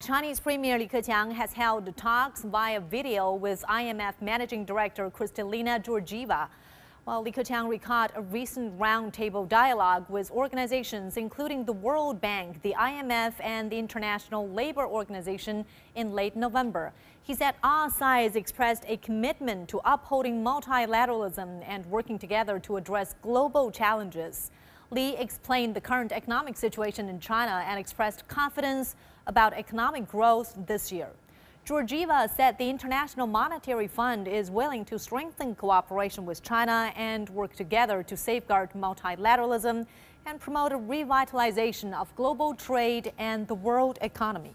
Chinese Premier Li Keqiang has held talks via video with IMF Managing Director Kristalina Georgieva. While Li Keqiang recalled a recent roundtable dialogue with organizations including the World Bank, the IMF, and the International Labour Organization in late November. He said all sides expressed a commitment to upholding multilateralism and working together to address global challenges. Li explained the current economic situation in China and expressed confidence about economic growth this year. Georgieva said the International Monetary Fund is willing to strengthen cooperation with China and work together to safeguard multilateralism and promote a revitalization of global trade and the world economy.